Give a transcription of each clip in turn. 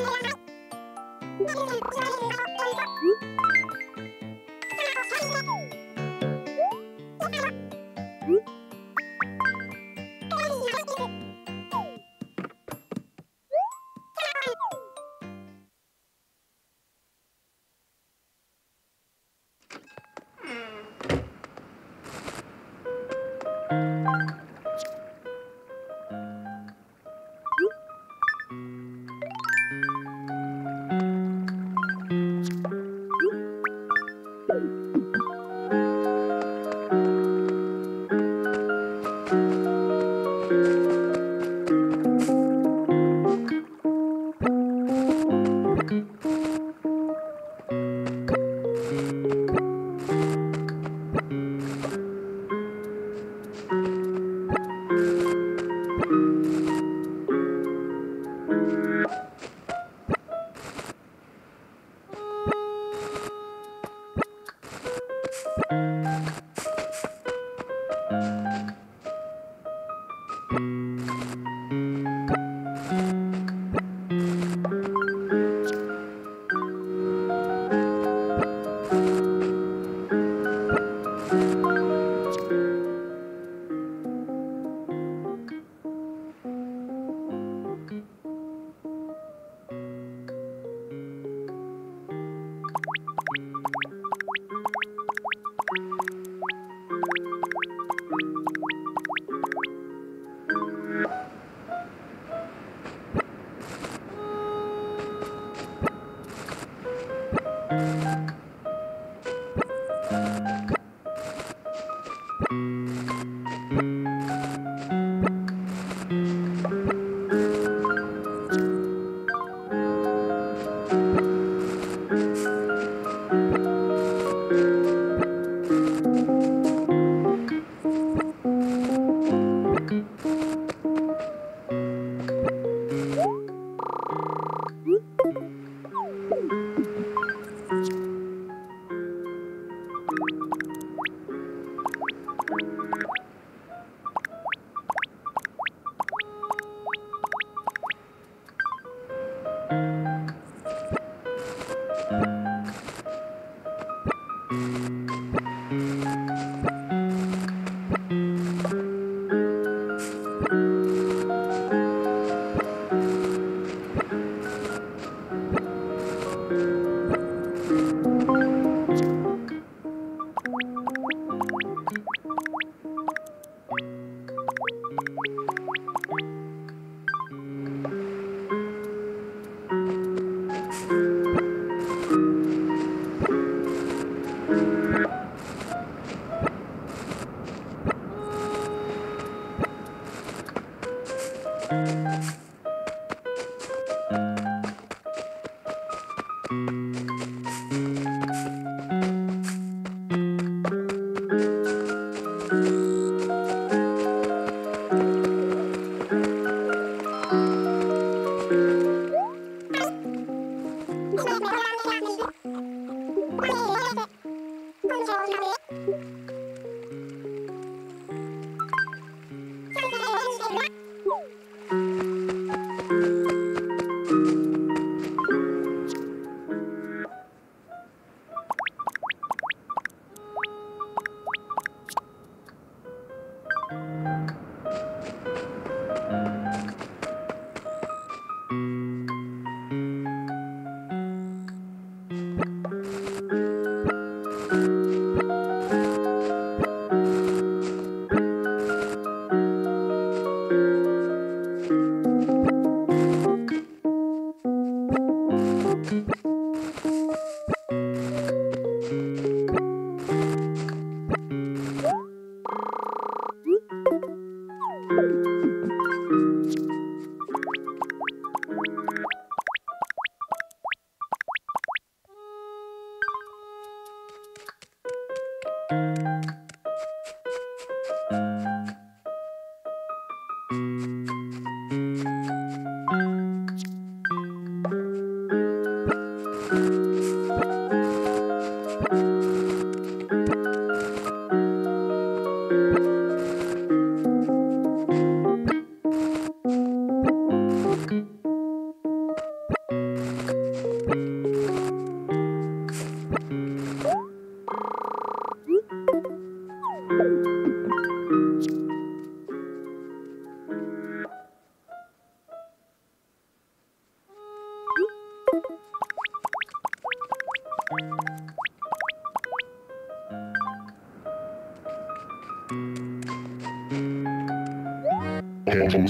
だれがやってられるの?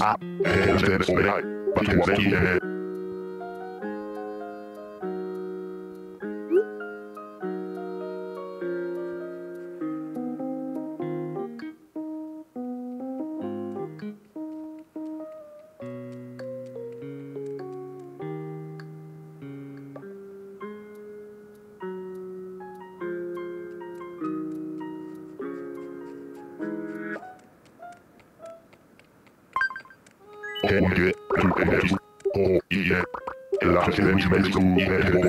放鬆下，放聲放你係，不同聲嘅。Con Arte de mis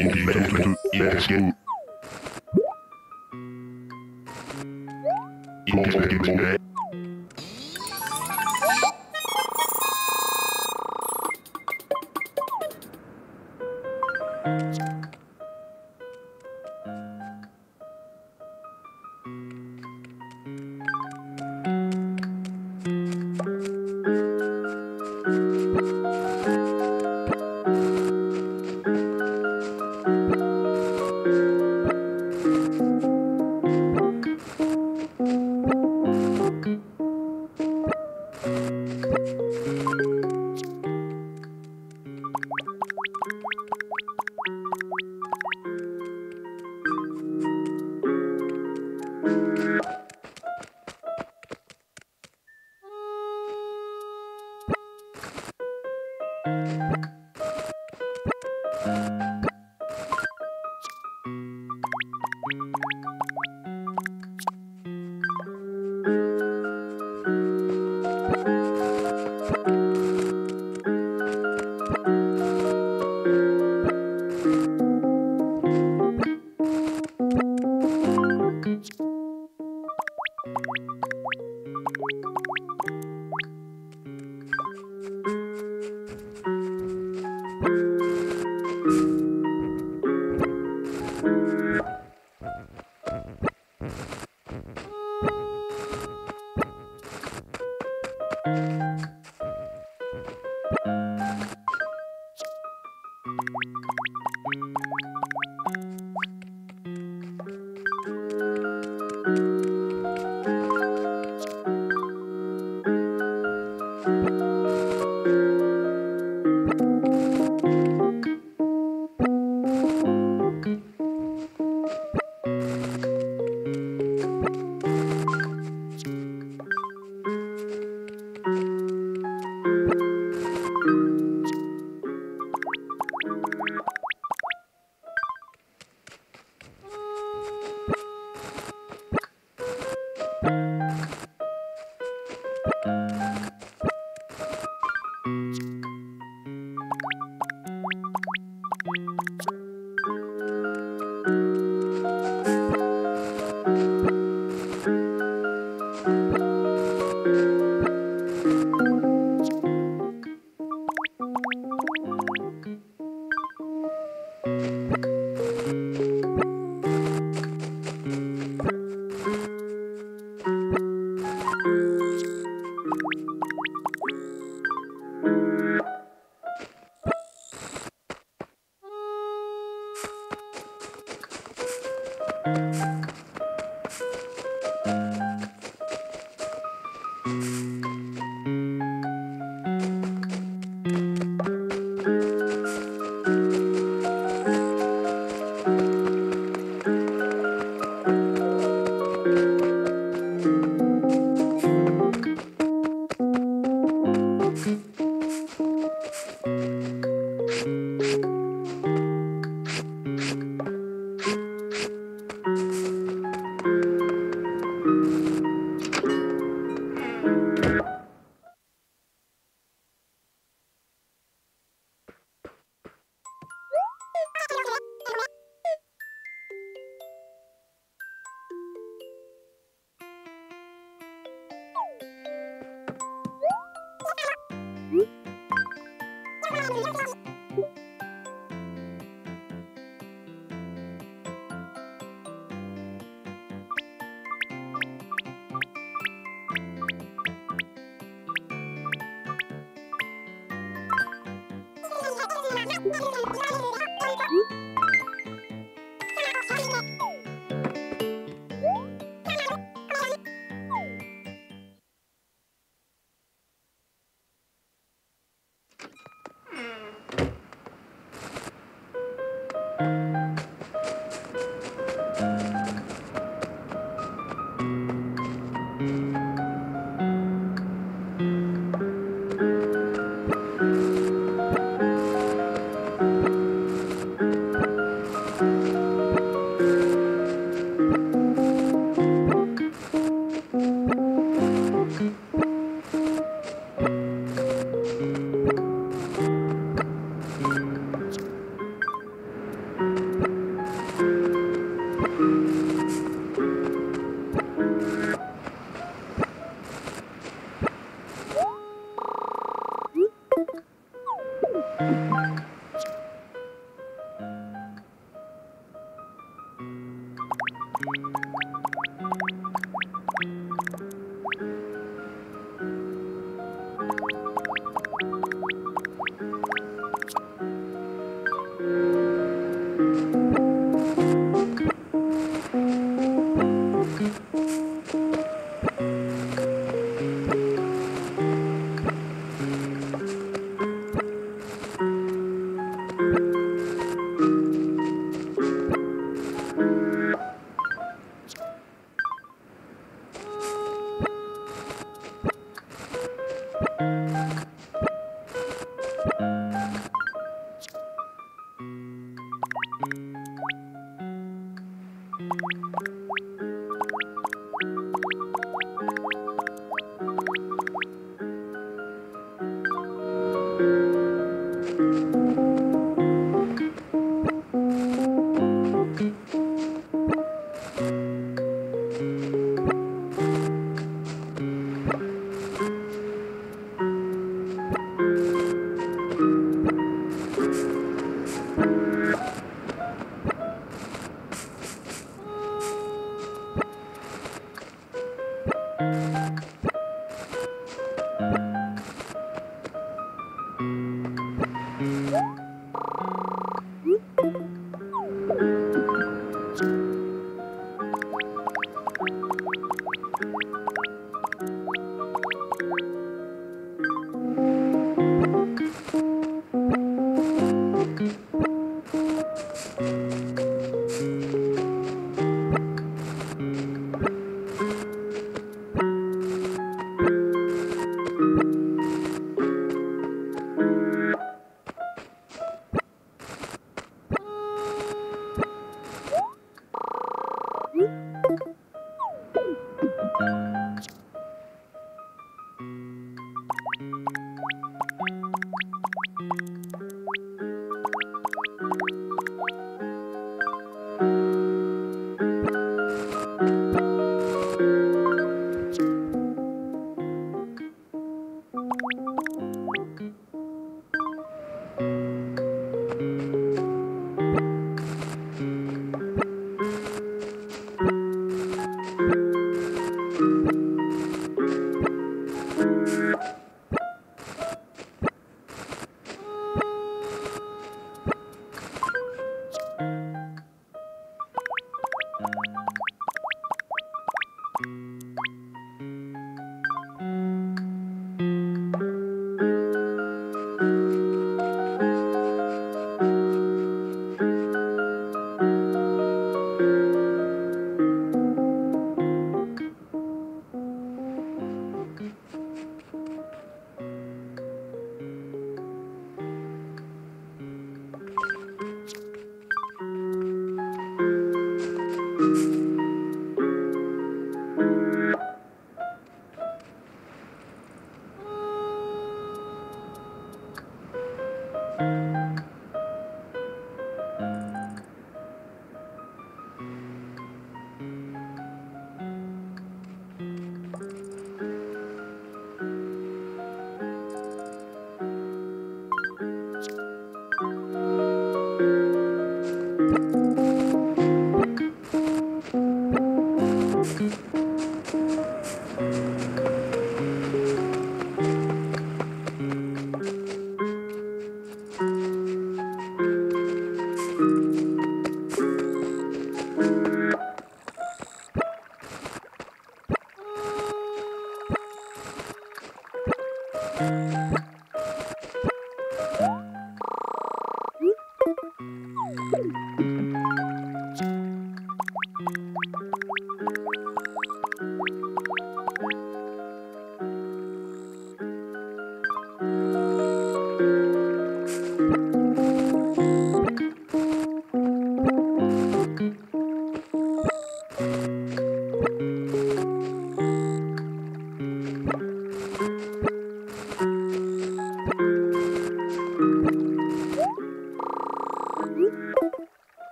you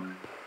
Mm-hmm.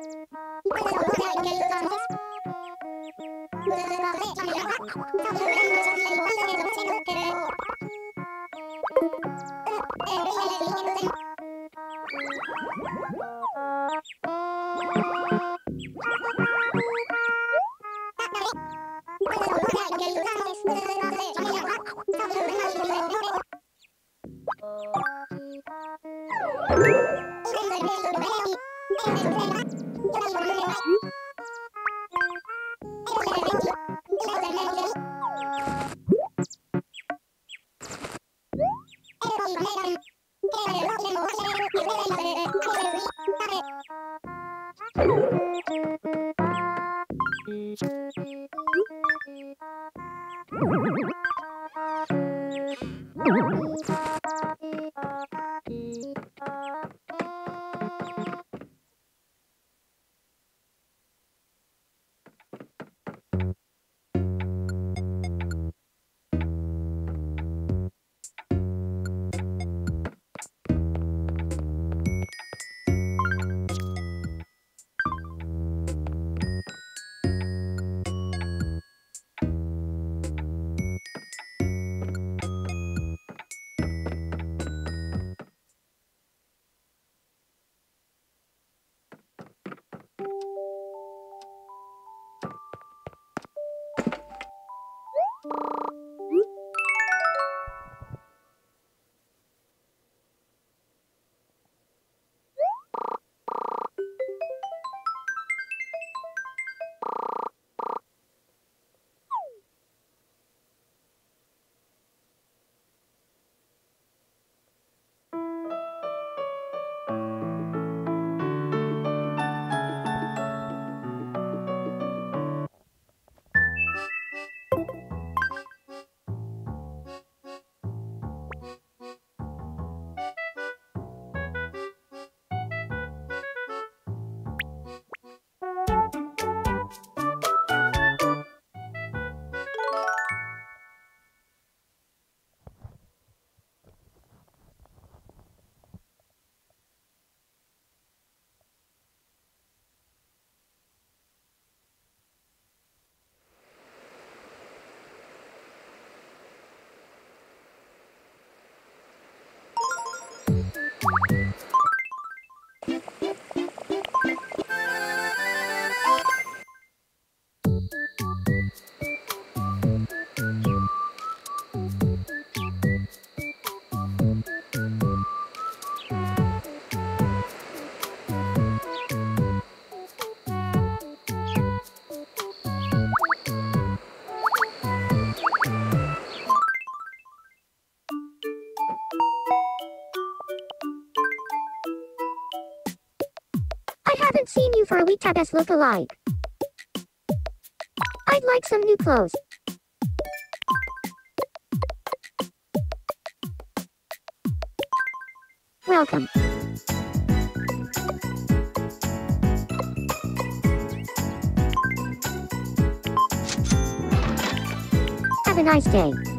I haven't seen you for a week, Tabas look alike. I'd like some new clothes. Welcome. Have a nice day.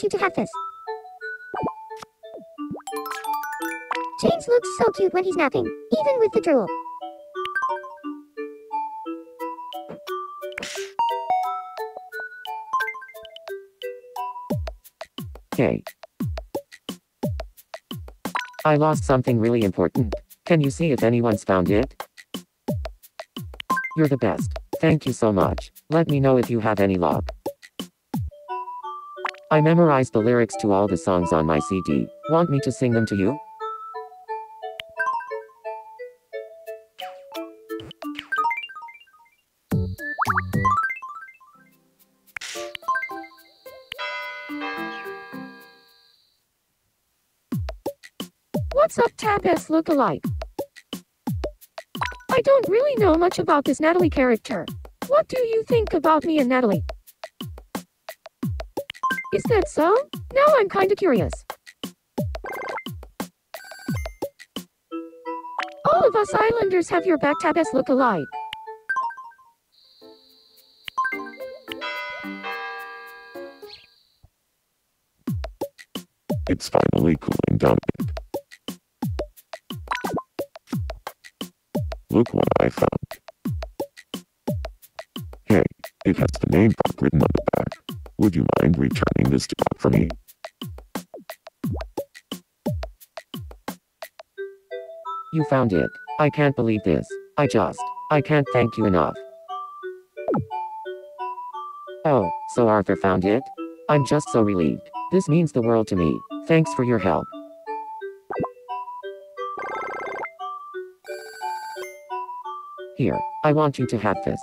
Want you to have this. James looks so cute when he's napping, even with the drool. Okay. I lost something really important. Can you see if anyone's found it? You're the best. Thank you so much. Let me know if you have any luck. I memorized the lyrics to all the songs on my CD. Want me to sing them to you? What's up, Tapes lookalike? I don't really know much about this Natalie character. What do you think about me and Natalie? Is that so? Now I'm kinda curious. All of us Islanders have your back Tapes lookalike. It's finally cooling down a bit. Look what I found. Hey, it has the name Brock written on the. Would you mind returning this to for me? You found it. I can't believe this. I just. I can't thank you enough. Oh, so Arthur found it? I'm just so relieved. This means the world to me. Thanks for your help. Here, I want you to have this.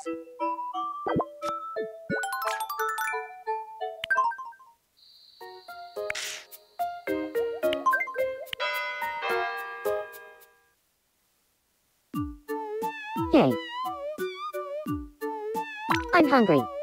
Hungry.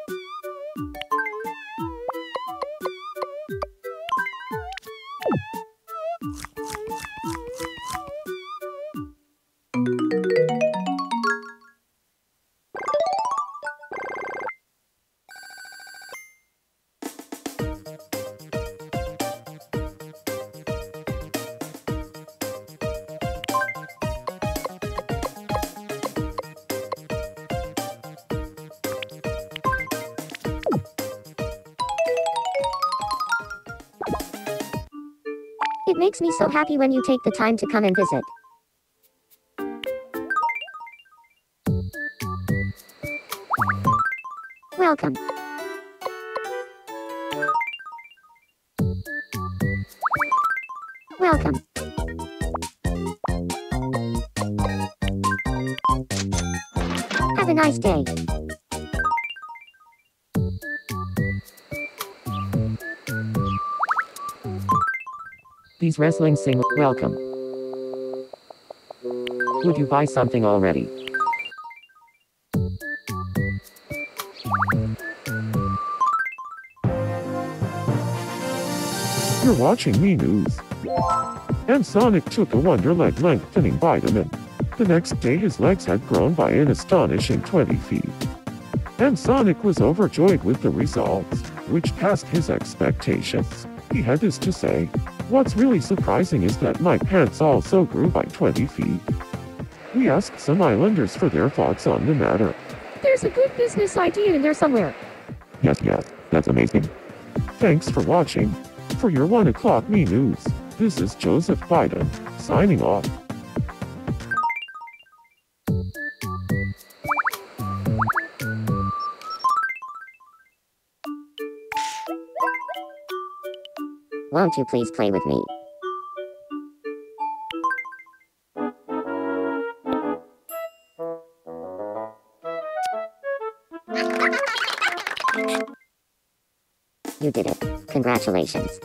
It makes me so happy when you take the time to come and visit. Welcome. Welcome. Have a nice day. These wrestling sing welcome. Would you buy something already? You're watching Mii News. And Sonic took a Wonder Leg lengthening vitamin. The next day his legs had grown by an astonishing 20 feet. And Sonic was overjoyed with the results, which passed his expectations. He had this to say, What's really surprising is that my pants also grew by 20 feet. We asked some islanders for their thoughts on the matter. There's a good business idea in there somewhere. Yes, yes, that's amazing. Thanks for watching. For your 1 o'clock Mii News, this is Joseph Biden, signing off. Won't you please play with me? You did it. Congratulations.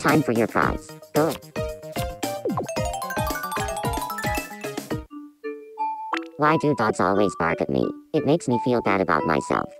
Time for your prize. Go. Why do dogs always bark at me? It makes me feel bad about myself.